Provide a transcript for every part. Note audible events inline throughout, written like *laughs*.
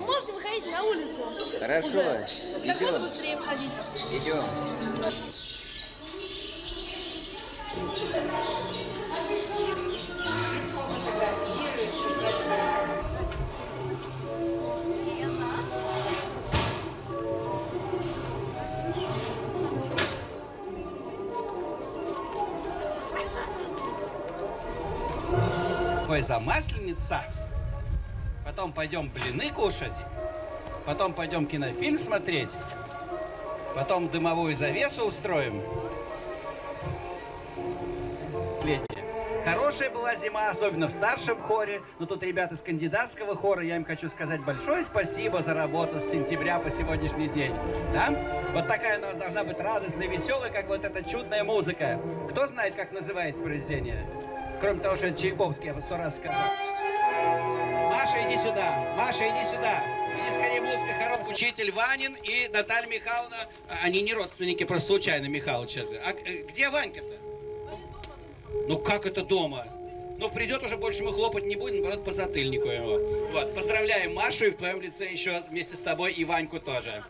Можно выходить на улицу. Хорошо, Уже. Так идем. надо быстрее входить. Идем. Ой, за масленица. Потом пойдем блины кушать. Потом пойдем кинофильм смотреть. Потом дымовую завесу устроим. Хорошая была зима, особенно в старшем хоре. Но тут ребята из кандидатского хора, я им хочу сказать большое спасибо за работу с сентября по сегодняшний день. Да? Вот такая у нас должна быть радостная, веселая, как вот эта чудная музыка. Кто знает, как называется произведение? Кроме того, что это Чайковский, я вот сто раз сказал. Маша, иди сюда. Маша, иди сюда. Иди скорее музыка, хором. Учитель Ванин и Наталья Михайловна. а, Они не родственники, просто случайно Михайлович. А э, где Ванька-то? Ну как это дома? Ну придет уже больше мы хлопать не будем, наоборот, по затыльнику его. Вот, поздравляем Машу и в твоем лице еще вместе с тобой и Ваньку тоже.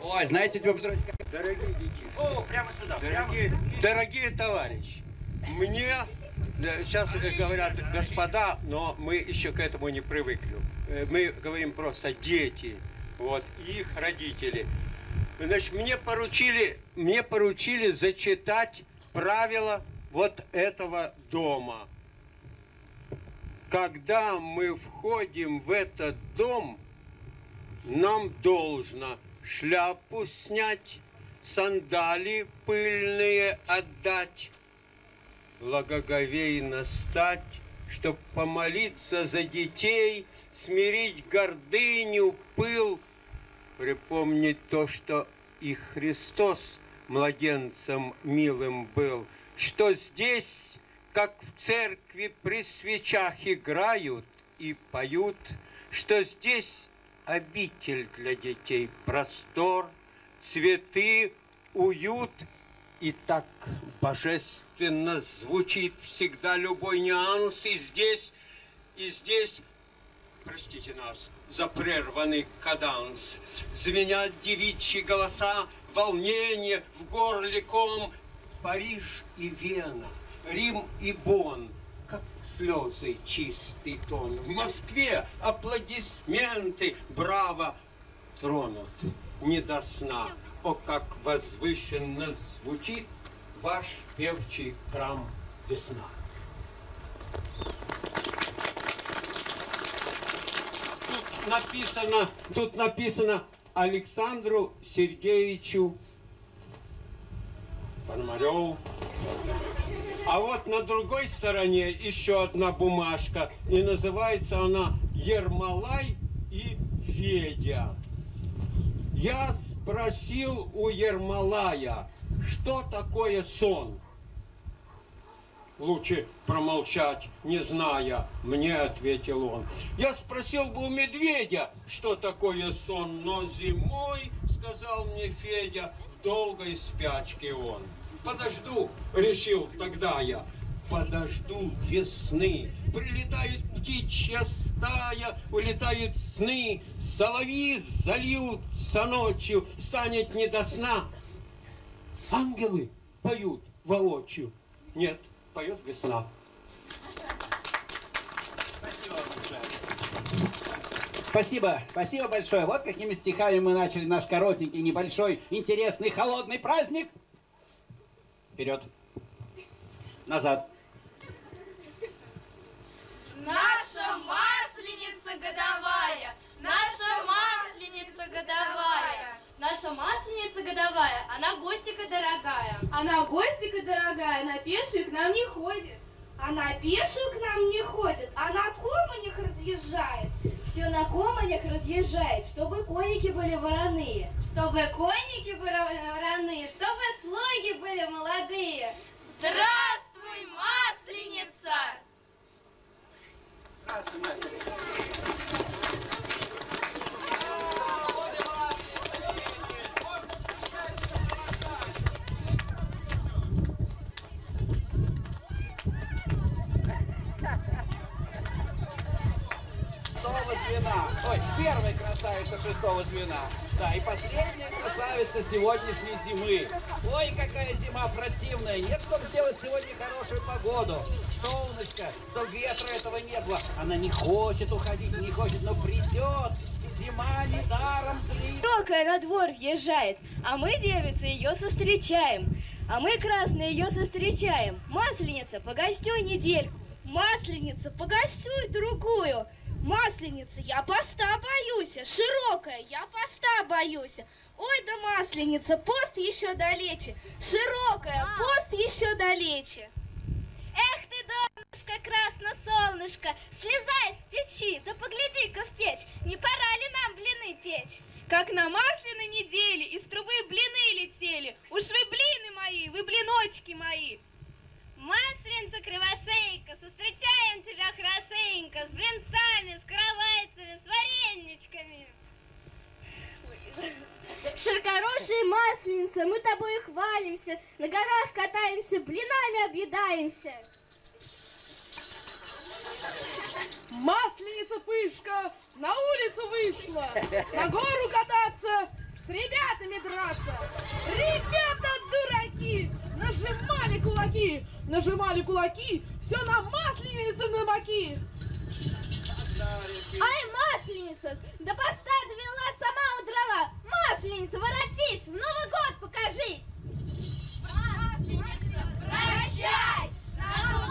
Ой, знаете, поздравить как... Дорогие дети, О, прямо сюда, прямо. дорогие, дорогие товарищи, мне сейчас говорят господа, но мы еще к этому не привыкли. Э, Мы говорим просто дети, вот, их родители. Значит, мне поручили, мне поручили зачитать правила вот этого дома. Когда мы входим в этот дом, нам должно шляпу снять, сандали пыльные отдать, благоговейно стать, чтоб помолиться за детей, смирить гордыню, пыл, припомнить то, что и Христос младенцем милым был, что здесь, как в церкви при свечах играют и поют, что здесь обитель для детей, простор, цветы, уют. И так божественно звучит всегда любой нюанс. И здесь, и здесь, простите нас, за прерванный каданс. Звенят девичьи голоса, волнение в горле ком. Париж и Вена, Рим и Бонн, как слезы чистый тон. В Москве аплодисменты, браво, тронут не до сна. О, как возвышенно звучит ваш певчий храм весна. Тут написано, тут написано Александру Сергеевичу Пономареву. А вот на другой стороне еще одна бумажка. И называется она Ермолай и Федя. Я спросил у Ермолая, что такое сон? Лучше промолчать, не зная, мне ответил он. Я спросил бы у медведя, что такое сон, но зимой, сказал мне Федя, в долгой спячке он. Подожду, решил тогда я, подожду весны. Прилетает птичья стая, улетают сны, соловьи зальются ночью, станет не до сна. Ангелы поют воочию. Нет, поет весна. Спасибо, спасибо большое. Вот какими стихами мы начали наш коротенький, небольшой, интересный, холодный праздник. Вперед. Назад. Наша масленица годовая, наша масленица годовая. Наша масленица годовая, она гостика дорогая. Она гостика дорогая, на пешую к нам не ходит. А на пешую к нам не ходит, а на команях разъезжает. Все на команях разъезжает, чтобы коники были вороные. Чтобы конники были вороные, чтобы слуги были молодые. Здравствуй, масленица! звена. Ой, первая красавица звена. Да, и последняя красавица сегодняшней зимы. Ой, какая зима противная. Нет, чтобы сделать сегодня хорошую погоду. Солнышко, чтобы ветра этого не было. Она не хочет уходить, не хочет, но придет. Зима недаром злит. Широкая на двор въезжает, а мы, девицы, ее состречаем. А мы, красные, ее состречаем. Масленица, погостюй недельку. Масленица, погостюй другую. Масленица, я поста боюсь. Широкая, я поста боюсь. Ой, да масленица, пост еще далече. Широкая, пост еще далече. Эх ты, донышко, красно-солнышко, слезай с печи, да погляди-ка в печь, не пора ли нам блины печь? Как на масляной неделе из трубы блины летели. Уж вы блины мои, вы блиночки мои. Масленца кривошейка, встречаем тебя хорошенько, с блинцами, с кровайцами, с вареничками. Широкоросшая масленица, мы тобой хвалимся, на горах катаемся, блинами объедаемся. Масленица пышка на улицу вышла, на гору кататься, с ребятами драться. Ребята дураки, нажимали кулаки, нажимали кулаки, все на масленице намоки. Ай, масленица, до поста довела, сама удрала. Масленица, воротись, в Новый год покажись. Масленница, прощай, на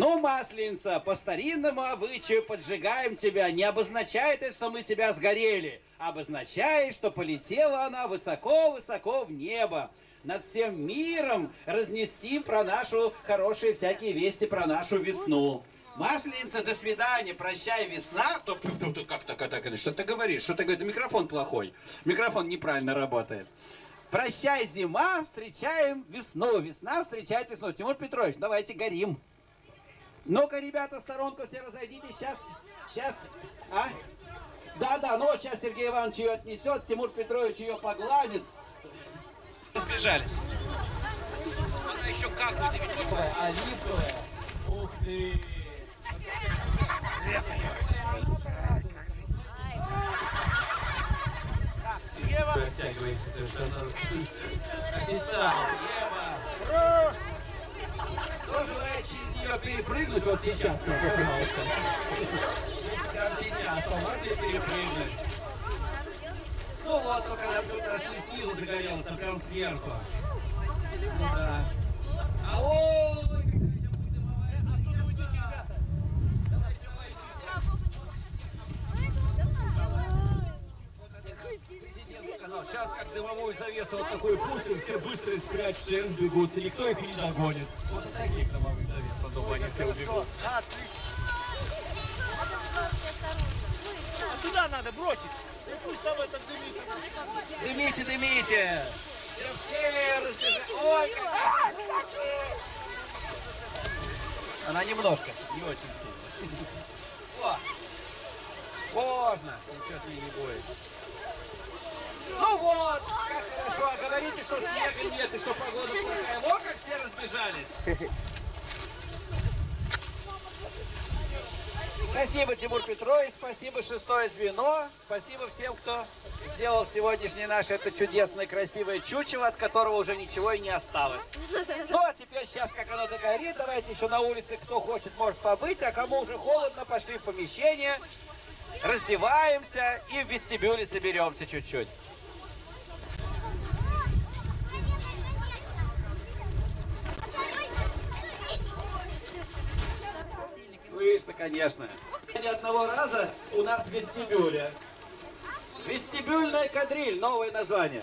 Ну, Масленица, по старинному обычаю поджигаем тебя. Не обозначает это, что мы тебя сгорели. Обозначает, что полетела она высоко-высоко в небо. Над всем миром разнести про нашу хорошие всякие вести про нашу весну. Масленица, до свидания, прощай, весна. Как так, так, что ты говоришь? Что ты говоришь? Микрофон плохой. Микрофон неправильно работает. Прощай, зима, встречаем весну. Весна встречает весну. Тимур Петрович, давайте горим. Ну-ка, ребята, в сторонку все разойдитесь. Сейчас, сейчас, а? Да, да, ну вот сейчас Сергей Иванович ее отнесет, Тимур Петрович ее погладит. Сбежались. Она еще как Оливковая, оливковая. Ух ты. Оттягивается совершенно официально. Ева. Кто желает через нее перепрыгнуть вот сейчас? Как сейчас, то можете перепрыгнуть. Ну вот, только она не снизу загорелась, а прям сверху. Ну да. А ой, какая сейчас будет дымовая завеса. Давайте, давайте. Президент сказал, сейчас дымовую завесу вот такую пустим, все быстро спрячутся и разбегутся, никто их не догонит. Вот от таких дымовых завес, потом они все убегут. Туда надо бросить. И пусть там это дымится. Дымите, дымите! Сейчас Ой, Она немножко, не очень сильно. *laughs* Можно! Ты не будет. Ну вот, как хорошо. А говорите, что снега нет и что погода плохая. Вот как все разбежались. Спасибо, Тимур Петрович, спасибо, шестое звено. Спасибо всем, кто сделал сегодняшнее наше это чудесное, красивое чучело, от которого уже ничего и не осталось. Ну, а теперь сейчас, как оно догорит, давайте еще на улице, кто хочет, может побыть, а кому уже холодно, пошли в помещение, раздеваемся и в вестибюле соберемся чуть-чуть. Конечно. Ни одного раза у нас в вестибюле. Вестибюльная кадриль, новое название.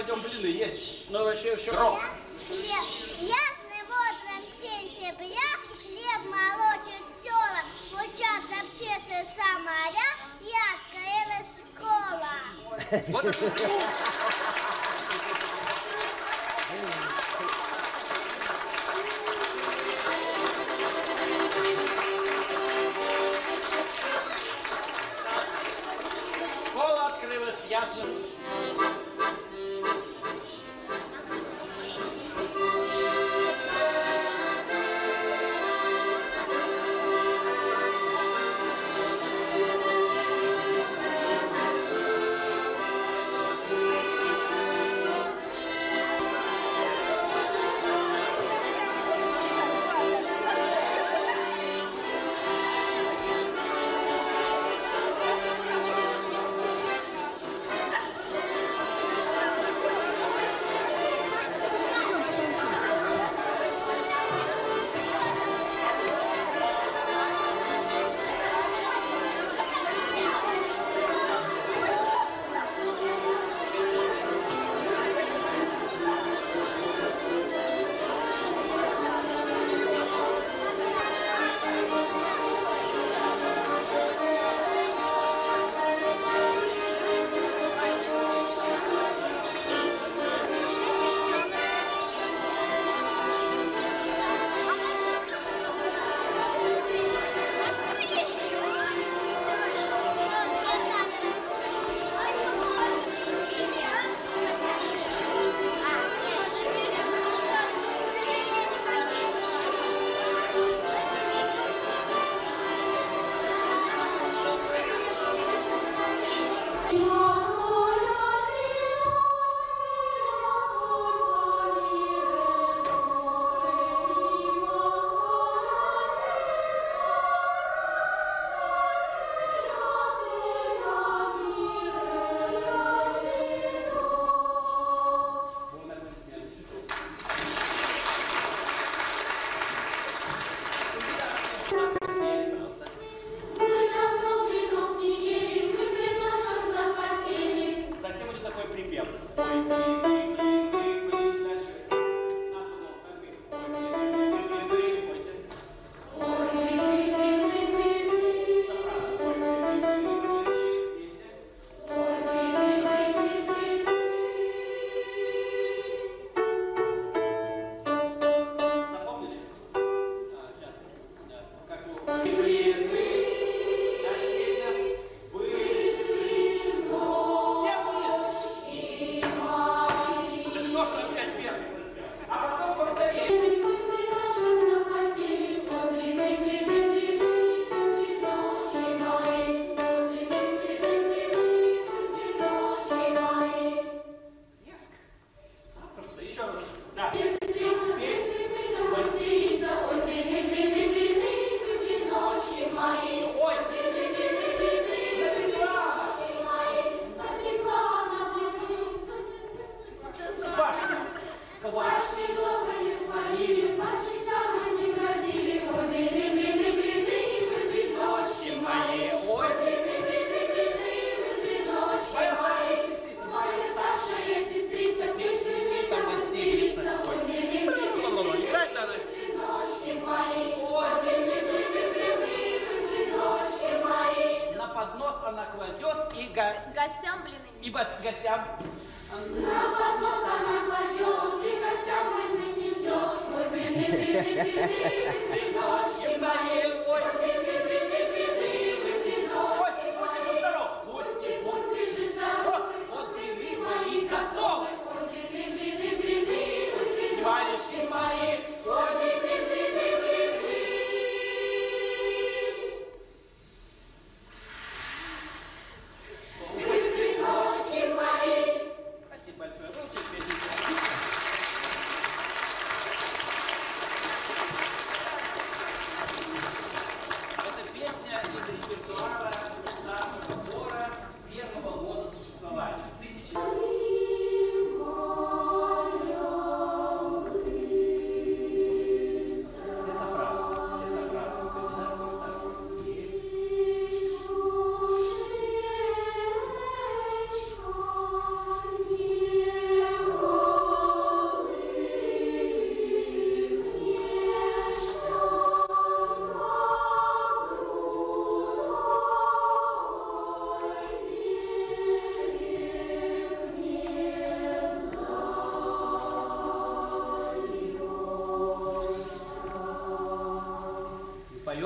пойдем блины есть. Ну, вообще еще ром. Ясный бодрым сентября хлеб молочит села, лучатся птицы самаря, ядкая школа. Вот это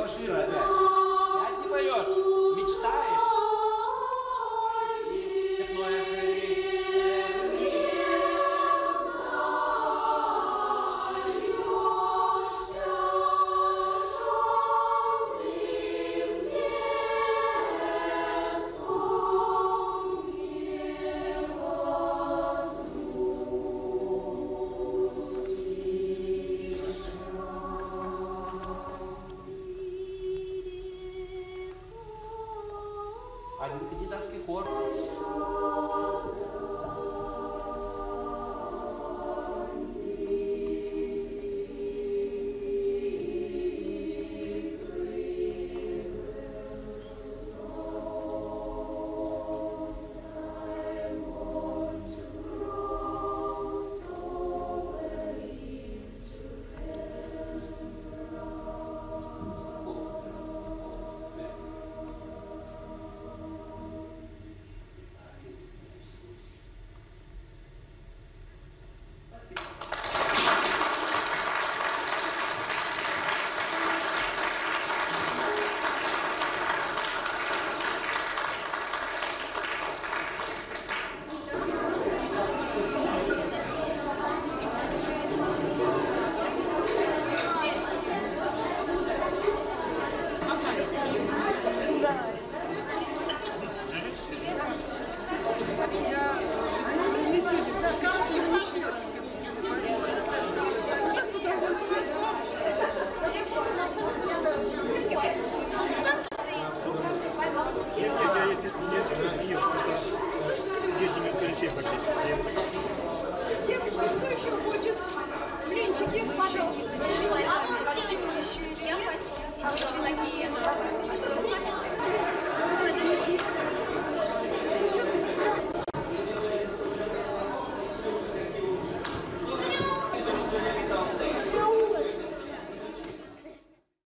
有史以来对。